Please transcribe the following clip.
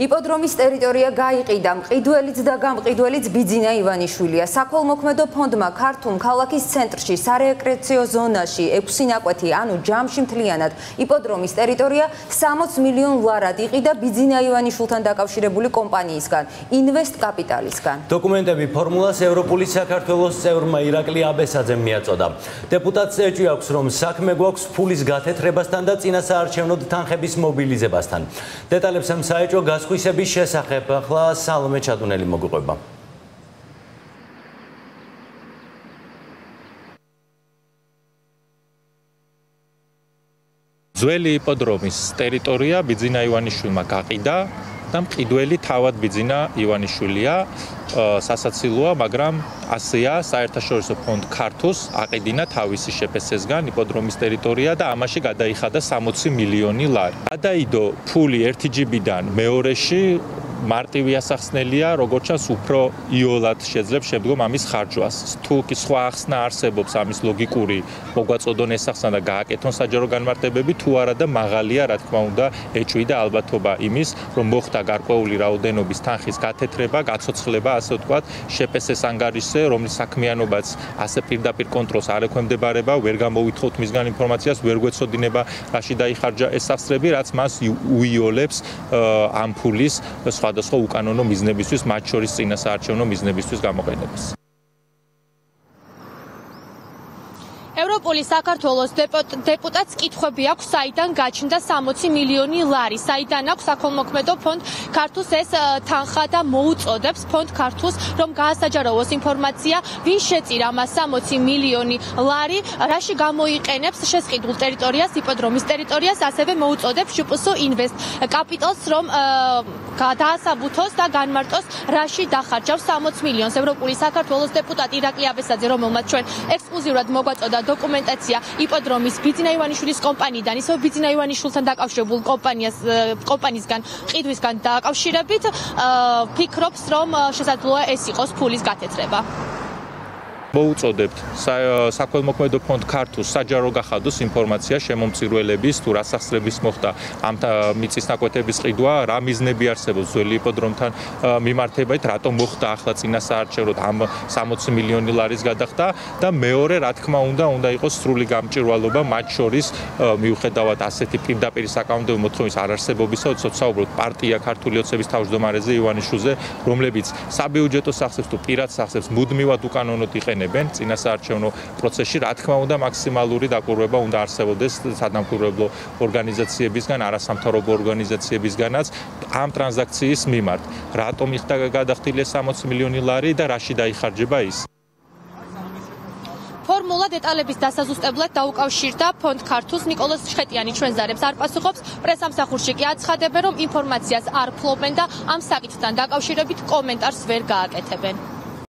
იპოდრომის ტერიტორია გაიყიდა მყიდველიც და გამყიდველიც ბიძინა ივანიშვილია. საქველმოქმედო ფონდმა ქართულ ქალაქის ცენტრში სარეკრეაციო ზონაში 6 ნაკვეთი, ანუ ჯამში მთლიანად იპოდრომის ტერიტორია 60 მილიონ ლარად იყიდა ბიძინა ივანიშვილთან დაკავშირებული კომპანიისგან, ინვესტ კაპიტალისგან. დოკუმენტები ფორმულას ევროპული საქართველოს წევრმა ირაკლი აბესაძემ მიაწოდა. დეპუტატს ეჭვი აქვს, რომ საქმე გვაქვს ფულის გათეთრებასთან და წინასაარჩევნო თანხების მობილიზებასთან. დეტალებს ამ საეჭვო გასხვისების შესახებ ახლა სალომე ჩადუნელი მოგვიყვება. ძველი იპოდრომის ტერიტორია ბიძინა ივანიშვილმა გაყიდა და მყიდველი თავად ბიძინა ივანიშვილია სასაცილოა, მაგრამ ასეა საერთაშორისო ფონდ ქართუს აყიდინა თავისი შეფესესგან იპოდრომის ტერიტორია და ამაში გადაიხადა 60 მილიონი ლარი. გადაიდო ფული 1 ჯიბიდან მეორეში მარტივი ასახსნელია, როგორც ჩანს, უფრო იოლად შეძლებს შემდგომ ამის ხარჯვას. თუ კი სხვა ახსნა არსებობს ამის ლოგიკური, მოგვაწოდონ ეს ახსნა და გააკეთონ საჯარო განმარტებები, თუ არა და მაღალია, რა თქმა უნდა, ეჭვი და ალბათობა იმის, რომ მოხდა გარკვეული რაოდენობის თანხის გათეთრება, გაცოცხლება, ასე ვთქვათ, შეფესეს ანგარიშზე, რომლის საქმიანობაც ასე პირდაპირ კონტროლს არ ექვემდებარება, ვერ გამოვითხოვთ მისგან ინფორმაციას, ვერ გვეცოდინება, რაში დაიხარჯა ეს სახსრები, რაც მას უიოლებს ამ ფულის სხვა სხვადასხვა უკანონო მიზნებისთვის, მათ შორის წინასაარჩევნო მიზნებისთვის გამოყენებას. ევროპული საქართველოს დეპუტატს კითხვები აქვს საიდან გაჩნდა 60 მილიონი ლარი. საიდან აქვს საქონლმოქმედო ფონდ ქართუს ეს თანხა და მოუწოდებს ფონდ ქართუს რომ გაასაჯაროოს ინფორმაცია ვინ შეწირა მას 60 მილიონი ლარი რაში გამოიყენებს შესყიდულ ტერიტორიას იპოდრომის ტერიტორიას ასევე მოუწოდებს შპსო ინვესტ კაპიტალს რომ გადაასაბუთოს და განმარტოს რაში დახარჯავს 60 მილიონს. ევროპული საქართველოს დეპუტატი ირაკლი აბესაძე რომელმაც ჩვენ ექსკლუზიურად მოგვაწოდა დოკუმენტაცია იპოდრომის ბიძინა ივანიშვილის კომპანიიდან ისო ბიძინა ივანიშვილთან დაკავშირებულ კომპანიას კომპანიისგან ყიდვისგან დაკავშირებით ფიქრობს რომ შესაძლოა ეს იყოს ფულის გათეთრება მოუწოდებთ. საქველმოქმედო ფონდ ქართუს საჯარო გახადოს ინფორმაცია შემომწირველების თუ რასახსრების მოხდა ამ მიწის ნაკვეთების ყიდვა, რა მიზნები არსებობს ძველი იპოდრომთან მიმართებით, რატომ მოხდა ახლა წინასაარჩევნოდ ამ 60 მილიონი ლარის გადახდა და მეორე, რა თქმა უნდა, უნდა იყოს სრული გამჭირვალობა მათ შორის მიუხედავად ასეთი პირდაპირ საკანონმდებლო მოთხოვნის არარსებობისა, თორე საუბრობთ პარტია ქართული ოცების თავმჯდომარეზე ივანიშვილზე, რომლებიც საბიუჯეტო სახსებს თუ პირად სახსებს მუდმივად უკანონოდ იყენებენ იქნებენ წინასაარჩევნო პროცესში. რა თქმა უნდა, მაქსიმალური დაკვირვება უნდა არსებობდეს სადამკვირვებლო ორგანიზაციებისგან, არასამთავრობო ორგანიზაციებისგანაც ამ ტრანზაქციის მიმართ. რატომ იხდა გადახდილი 60 მილიონი ლარი და რაში დაიხარჯება ის? ფორმულა დეტალების დასაზუსტებლად დაუკავშირდა ფონდ ქართულს ნიკოლოზ ჩხეტიანი ჩვენს ზარებს არ პასუხობს პრესამსახურში კი აცხადებენ რომ ინფორმაციას არ ფლობენ და ამ საკითხთან დაკავშირებით კომენტარს ვერ გააკეთებენ